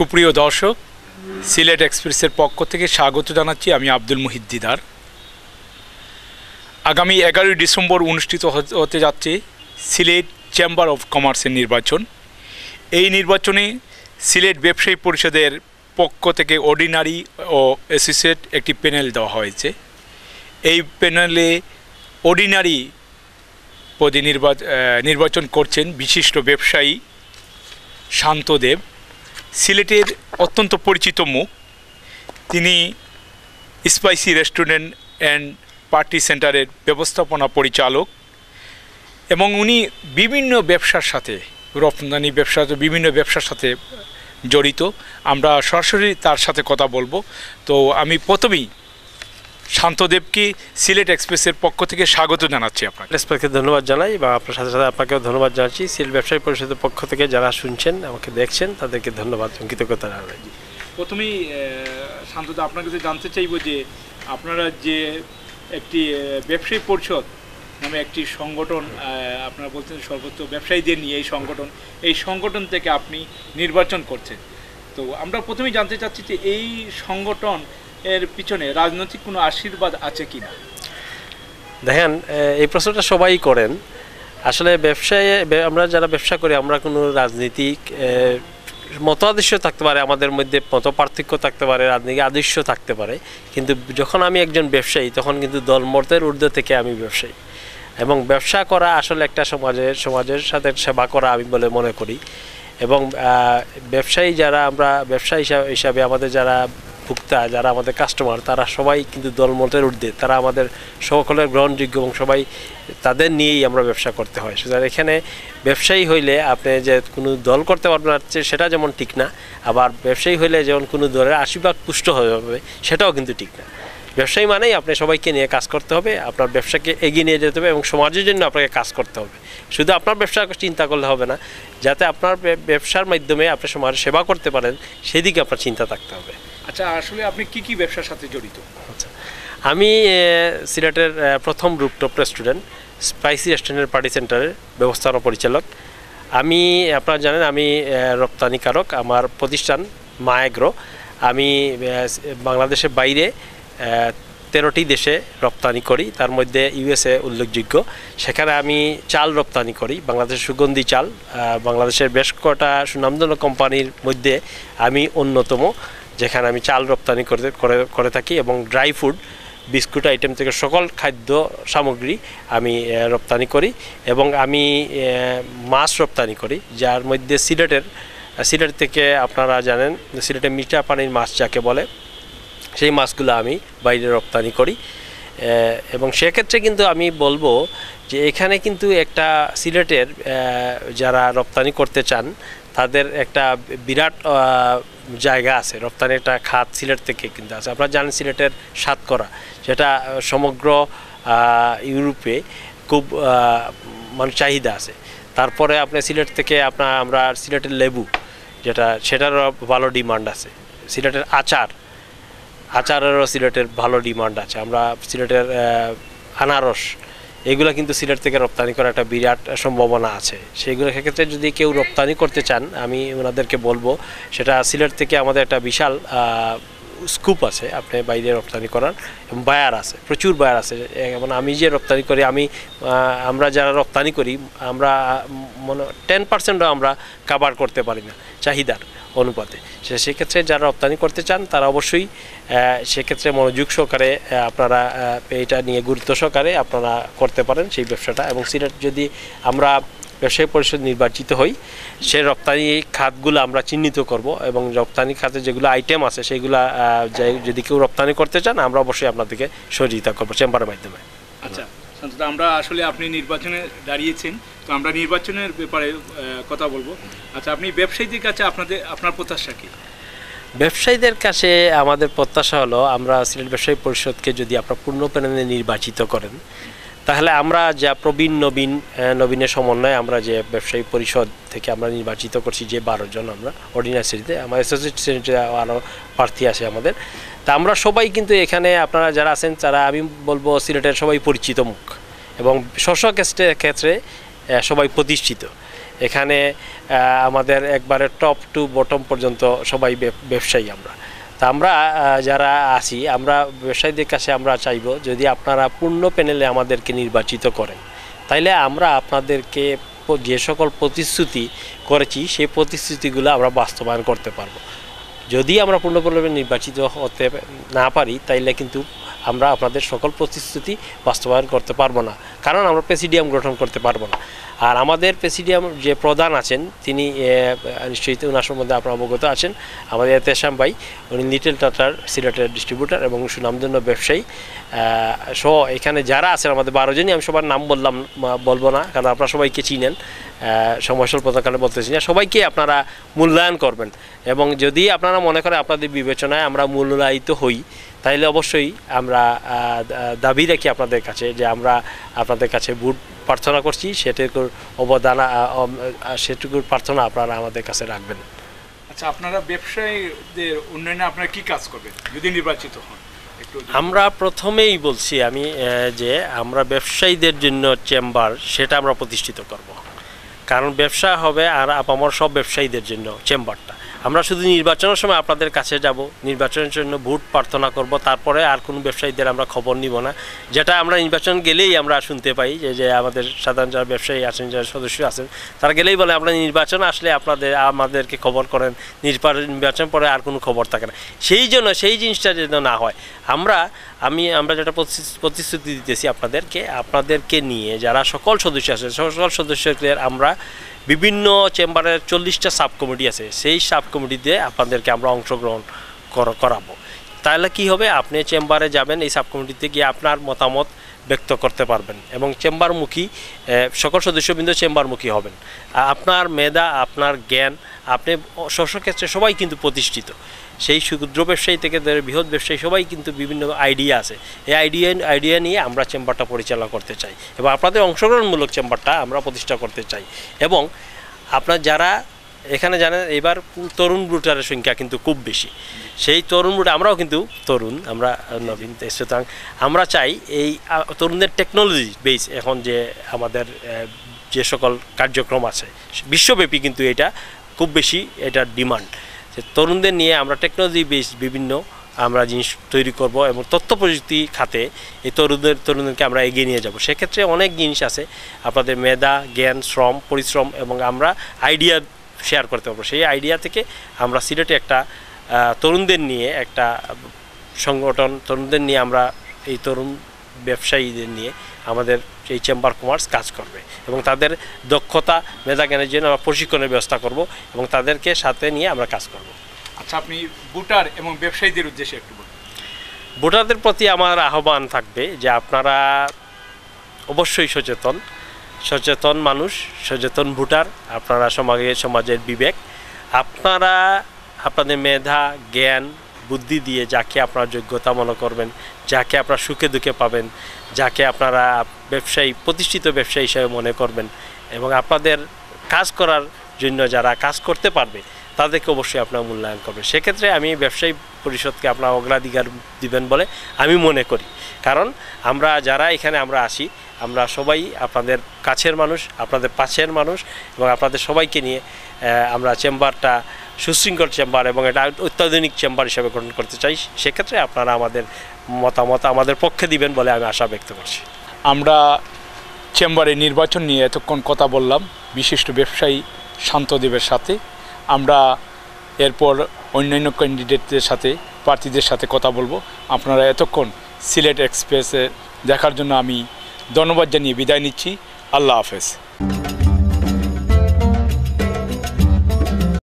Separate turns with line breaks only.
সুপ্রিয় দর্শক, সিলেট এক্সপ্রেসের পক্ষ থেকে স্বাগত জানাচ্ছি আমি আব্দুল মুহিদ দিদার। আগামী এগারোই ডিসেম্বর অনুষ্ঠিত হতে- যাচ্ছে সিলেট চেম্বার অফ কমার্সের নির্বাচন। এই নির্বাচনে সিলেট ব্যবসায়ী পরিষদের পক্ষ থেকে অর্ডিনারি ও অ্যাসোসিয়েট একটি প্যানেল দেওয়া হয়েছে। এই প্যানেলে অর্ডিনারি পদে নির্বাচ- নির্বাচন করছেন বিশিষ্ট ব্যবসায়ী শান্তদেব সিলেটের অত্যন্ত পরিচিত মুখ তিনি স্পাইসি রেস্টুরেন্ট অ্যান্ড পার্টি সেন্টারের ব্যবস্থাপনা পরিচালক এবং উনি বিভিন্ন ব্যবসার সাথে, রপ্তানি ব্যবসা, বিভিন্ন ব্যবসার সাথে জড়িত। আমরা সরাসরি তার সাথে কথা বলব। তো আমি প্রথমেই শান্তদেবকে সিলেট এক্সপ্রেসের পক্ষ থেকে স্বাগত জানাচ্ছি আপনাকে।
এক্সপ্রেসকে ধন্যবাদ জানাই বা আপনার সাথে সাথে আপনাকেও ধন্যবাদ জানাচ্ছি। সিলেট ব্যবসায়ী পরিষদের পক্ষ থেকে যারা শুনছেন আমাকে দেখছেন তাদেরকে ধন্যবাদ এবং কৃতজ্ঞতা জানাই
প্রথমেই শান্তদা আপনার কাছে জানতে চাইব যে আপনারা যে একটি ব্যবসায়ী পরিষদ নামে একটি সংগঠন আপনারা বলছেন সর্বোচ্চ ব্যবসায়ীদের নিয়ে এই সংগঠন এই সংগঠন থেকে আপনি নির্বাচন করছেন। তো আমরা প্রথমেই জানতে চাচ্ছি যে এই সংগঠন এর পিছনে রাজনৈতিক কোনো আশীর্বাদ আছে কি না?
দেখেন এই প্রশ্নটা সবাই করেন। আসলে ব্যবসায় আমরা যারা ব্যবসা করি আমরা কোনো রাজনীতিক এ, মতাদর্শ থাকতে পারে আমাদের মধ্যে মত পার্থক্য থাকতে পারে রাজনীতি আদর্শ থাকতে পারে। কিন্তু যখন আমি একজন ব্যবসায়ী তখন কিন্তু দলমতের ঊর্ধ্বে থেকে আমি ব্যবসায়ী। এবং ব্যবসা করা আসলে একটা সমাজের সমাজের সাথে সেবা করা আমি বলে মনে করি। এবং ব্যবসায়ী যারা আমরা ব্যবসা হিসাবে আমাদের যারা ভোক্তা, যারা আমাদের কাস্টমার তারা সবাই কিন্তু দলমতের ঊর্ধ্বে। তারা আমাদের সকলের গ্রহণযোগ্য এবং সবাই তাদের নিয়েই আমরা ব্যবসা করতে হয়। সুতরাং এখানে ব্যবসায়ী হইলে আপনি যে কোনো দল করতে পারবেন সেটা যেমন ঠিক না, আবার ব্যবসায়ী হইলে যেমন কোনো দলের আশীর্বাদ পুষ্ট যাবে, সেটাও কিন্তু ঠিক না। ব্যবসায়ী মানেই আপনি সবাইকে নিয়ে কাজ করতে হবে, আপনার ব্যবসাকে এগিয়ে নিয়ে যেতে হবে এবং সমাজের জন্য আপনাকে কাজ করতে হবে। শুধু আপনার ব্যবসা চিন্তা করলে হবে না, যাতে আপনার ব্যবসার মাধ্যমে আপনি সমাজের সেবা করতে পারেন, সেদিকে আপনার চিন্তা থাকতে হবে।
আচ্ছা আসলে আপনি কি কি ব্যবসার সাথে জড়িত?
আচ্ছা আমি সিলেটের প্রথম রুপটপ রেস্টুরেন্ট, স্পাইসি রেস্টুরেন্টের পার্টি সেন্টারের ব্যবস্থাপনা পরিচালক। আমি, আপনারা জানেন, আমি রপ্তানিকারক, আমার প্রতিষ্ঠান মায়াগ্রো। আমি বাংলাদেশের বাইরে তেরোটি দেশে রপ্তানি করি, তার মধ্যে ইউএসএ উল্লেখযোগ্য। সেখানে আমি চাল রপ্তানি করি, বাংলাদেশের সুগন্ধি চাল বাংলাদেশের বেশ কটা সুনামধন্য কোম্পানির মধ্যে আমি অন্যতম। যেখানে আমি চাল রপ্তানি করে করে করে থাকি এবং ড্রাই ফুড, বিস্কুট আইটেম থেকে সকল খাদ্য সামগ্রী আমি রপ্তানি করি এবং আমি মাছ রপ্তানি করি, যার মধ্যে সিলেটের, সিলেট থেকে আপনারা জানেন সিলেটের মিঠা পানির মাছ যাকে বলে, সেই মাছগুলো আমি বাইরে রপ্তানি করি এবং সেক্ষেত্রে কিন্তু আমি বলব যে এখানে কিন্তু একটা সিলেটের যারা রপ্তানি করতে চান, তাদের একটা বিরাট জায়গা আছে। রপ্তানি একটা খাত সিলেট থেকে কিন্তু আছে। আপনারা জানেন সিলেটের সাতকরা। যেটা সমগ্র ইউরোপে খুব মানে চাহিদা আছে। তারপরে আপনি সিলেট থেকে আপনার আমরা সিলেটের লেবু, যেটা, সেটারও ভালো ডিমান্ড আছে। সিলেটের আচার, আচারেরও সিলেটের ভালো ডিমান্ড আছে। আমরা সিলেটের আনারস এগুলো কিন্তু সিলেট থেকে রপ্তানি করার একটা বিরাট সম্ভাবনা আছে। সেইগুলো ক্ষেত্রে যদি কেউ রপ্তানি করতে চান, আমি ওনাদেরকে বলব, সেটা সিলেট থেকে আমাদের একটা বিশাল স্কুপ আছে, আপনি বাইরে রপ্তানি করার, এবং বায়ার আছে, প্রচুর বায়ার আছে। যেমন আমি যে রপ্তানি করি, আমি আমরা যারা রপ্তানি করি, আমরা মনে টেন পার্সেন্টও আমরা কাভার করতে পারি না, চাহিদার অনুপাতে। সে, সেক্ষেত্রে যারা রপ্তানি করতে চান, তারা অবশ্যই সেক্ষেত্রে মনোযোগ সহকারে আপনারা এটা নিয়ে গুরুত্ব সহকারে আপনারা করতে পারেন সেই ব্যবসাটা, এবং সিলেট যদি আমরা ব্যবসায়ী পরিষদ নির্বাচিত হই সে রপ্তানি খাতগুলো আমরা চিহ্নিত করব এবং রপ্তানি খাতে যেগুলো আইটেম আছে সেগুলো যদি কেউ রপ্তানি করতে চান আমরা অবশ্যই আপনাদেরকে সহযোগিতা করব চেম্বারের মাধ্যমে।
আচ্ছা আমরা আসলে আপনি নির্বাচনে দাঁড়িয়েছেন তো আমরা নির্বাচনের ব্যাপারে কথা বলব। আচ্ছা আপনি ব্যবসায়ীদের কাছে আপনাদের আপনার প্রত্যাশা কি?
ব্যবসায়ীদের কাছে আমাদের প্রত্যাশা হলো আমরা সিলেট ব্যবসায়ী পরিষদকে যদি আপনারা পূর্ণ প্যানেলে নির্বাচিত করেন তাহলে আমরা যা প্রবীণ নবীন নবীনের সমন্বয়ে আমরা যে ব্যবসায়ী পরিষদ থেকে আমরা নির্বাচিত করছি যে বারো জন আমরা অর্ডিনারি শ্রেণীতে, আমার অ্যাসোসিয়েট শ্রেণীতে আরও প্রার্থী আছে আমাদের। তা আমরা সবাই কিন্তু এখানে আপনারা যারা আছেন, তারা আমি বলব সিলেটের সবাই পরিচিত মুখ এবং স্ব ক্ষেত্রে ক্ষেত্রে সবাই প্রতিষ্ঠিত। এখানে আমাদের একবারে টপ টু বটম পর্যন্ত সবাই ব্যবসায়ী আমরা। তা আমরা যারা আছি, আমরা ব্যবসায়ীদের কাছে আমরা চাইব যদি আপনারা পূর্ণ প্যানেলে আমাদেরকে নির্বাচিত করেন, তাইলে আমরা আপনাদেরকে যে সকল প্রতিশ্রুতি করেছি, সেই প্রতিশ্রুতিগুলো আমরা বাস্তবায়ন করতে পারব। যদি আমরা পূর্ণ নির্বাচিত হতে না পারি, তাইলে কিন্তু আমরা আপনাদের সকল প্রতিশ্রুতি বাস্তবায়ন করতে পারব না। কারণ আমরা প্রেসিডিয়াম গঠন করতে পারব না। আর আমাদের প্রেসিডিয়াম যে প্রধান আছেন, তিনি নিশ্চয়ই ওনার সম্বন্ধে আপনার অবগত আছেন। আমাদের তেসাম ভাই, উনি লিটল টাটার সিলেটের ডিস্ট্রিবিউটার এবং সুনামধন্য ব্যবসায়ী। সহ এখানে যারা আছেন, আমাদের বারো জনই, আমি সবার নাম বললাম বলব না, কারণ আপনারা সবাইকে চিনেন। সময় স্বল্পতার কারণে বলতেছি না। সবাইকে আপনারা মূল্যায়ন করবেন এবং যদি আপনারা মনে করেন আপনাদের বিবেচনায় আমরা মূল্যায়িত হই তাইলে অবশ্যই আমরা দাবি রাখি আপনাদের কাছে যে আমরা আপনাদের কাছে ভোট প্রার্থনা করছি সেটুকুর অবদান সেটুকুর প্রার্থনা আপনারা আমাদের কাছে রাখবেন।
আচ্ছা আপনারা ব্যবসায়ীদের উন্নয়নে আপনারা কি কাজ করবেন যদি নির্বাচিত হন?
আমরা প্রথমেই বলছি আমি যে আমরা ব্যবসায়ীদের জন্য চেম্বার সেটা আমরা প্রতিষ্ঠিত করব। কারণ ব্যবসা হবে আর আপামর সব ব্যবসায়ীদের জন্য চেম্বারটা। আমরা শুধু নির্বাচনের সময় আপনাদের কাছে যাব, নির্বাচনের জন্য ভোট প্রার্থনা করব, তারপরে আর কোনো ব্যবসায়ীদের আমরা খবর নিব না। যেটা আমরা নির্বাচন গেলেই আমরা শুনতে পাই যে যে আমাদের সাধারণ যারা ব্যবসায়ী আছেন, যারা সদস্য আছেন, তারা গেলেই বলে আমরা নির্বাচন আসলে আপনাদের, আমাদেরকে খবর করেন নির্বা- নির্বাচন পরে আর কোনো খবর থাকে না। সেই জন্য, সেই জিনিসটা যেন না হয়। আমরা, আমি, আমরা যেটা প্রতিশ্রুতি দিতেছি আপনাদেরকে আপনাদেরকে নিয়ে যারা সকল সদস্য আছে সকল সদস্যদের আমরা বিভিন্ন চেম্বারের চল্লিশটা সাব কমিটি আছে, সেই সাব কমিটিতে আপনাদেরকে আমরা অংশগ্রহণ কর- করাবো। তাহলে কি হবে? আপনি চেম্বারে যাবেন, এই সাব কমিটিতে গিয়ে আপনার মতামত ব্যক্ত করতে পারবেন এবং চেম্বারমুখী সকল সদস্যবৃন্দ চেম্বারমুখী হবেন। আপনার মেধা, আপনার জ্ঞান, আপনি স্বস্ব ক্ষেত্রে সবাই কিন্তু প্রতিষ্ঠিত। সেই ক্ষুদ্র ব্যবসায়ী থেকে ধরে বৃহৎ ব্যবসায়ী, সবাই কিন্তু বিভিন্ন আইডিয়া আছে। এই আইডিয়া আইডিয়া নিয়ে আমরা চেম্বারটা পরিচালনা করতে চাই এবং আপনাদের অংশগ্রহণমূলক চেম্বারটা আমরা প্রতিষ্ঠা করতে চাই। এবং আপনার যারা এখানে জানেন, এবার তরুণ ব্রুটারের সংখ্যা কিন্তু খুব বেশি। সেই তরুণ ব্রুট আমরাও কিন্তু তরুণ, আমরা নবীন, সুতরাং আমরা চাই এই তরুণদের টেকনোলজি বেস এখন যে আমাদের যে সকল কার্যক্রম আছে, বিশ্বব্যাপী কিন্তু এটা খুব বেশি এটার ডিমান্ড তরুণদের নিয়ে আমরা টেকনোলজি বেস বিভিন্ন আমরা জিনিস তৈরি করব এবং তথ্য প্রযুক্তি খাতে এই তরুণদের, তরুণদেরকে আমরা এগিয়ে নিয়ে যাব। সেক্ষেত্রে অনেক জিনিস আছে। আপনাদের মেধা, জ্ঞান, শ্রম, পরিশ্রম এবং আমরা আইডিয়া শেয়ার করতে পারব। সেই আইডিয়া থেকে আমরা সিলেটে একটা তরুণদের নিয়ে একটা সংগঠন, তরুণদের নিয়ে আমরা এই তরুণ ব্যবসায়ীদের নিয়ে আমাদের এই চেম্বার কমার্স কাজ করবে এবং তাদের দক্ষতা মেধা জ্ঞানের জন্য আমরা প্রশিক্ষণের ব্যবস্থা করব এবং তাদেরকে সাথে নিয়ে আমরা কাজ করব।
আচ্ছা আপনি ভোটার এবং ব্যবসায়ীদের উদ্দেশ্যে একটু বলুন।
ভোটারদের প্রতি আমার আহ্বান থাকবে যে আপনারা অবশ্যই সচেতন সচেতন মানুষ সচেতন ভোটার আপনারা সমাজে সমাজের বিবেক আপনারা আপনাদের মেধা জ্ঞান বুদ্ধি দিয়ে যাকে আপনারা যোগ্যতা মনে করবেন, যাকে আপনারা সুখে দুঃখে পাবেন, যাকে আপনারা ব্যবসায়ী, প্রতিষ্ঠিত ব্যবসায়ী হিসেবে মনে করবেন এবং আপনাদের কাজ করার জন্য যারা কাজ করতে পারবে, তাদেরকে অবশ্যই আপনার মূল্যায়ন করবেন। সেক্ষেত্রে আমি ব্যবসায়ী পরিষদকে আপনার অগ্রাধিকার দিবেন বলে আমি মনে করি। কারণ আমরা যারা এখানে আমরা আসি আমরা সবাই আপনাদের কাছের মানুষ, আপনাদের পাশের মানুষ এবং আপনাদের সবাইকে নিয়ে আমরা চেম্বারটা সুশৃঙ্খল চেম্বার এবং এটা অত্যাধুনিক চেম্বার হিসেবে গ্রহণ করতে চাই, সেক্ষেত্রে আপনারা আমাদের মতামত আমাদের পক্ষে দিবেন বলে আমি আশা ব্যক্ত করছি।
আমরা চেম্বারে নির্বাচন নিয়ে এতক্ষণ কথা বললাম, বিশিষ্ট ব্যবসায়ী শান্তদেবের সাথে। আমরা এরপর অন্যান্য ক্যান্ডিডেটদের সাথে, প্রার্থীদের সাথে কথা বলব। আপনারা এতক্ষণ সিলেট এক্সপ্রেসে দেখার জন্য আমি ধন্যবাদ জানিয়ে বিদায় নিচ্ছি। আল্লাহ হাফেজ।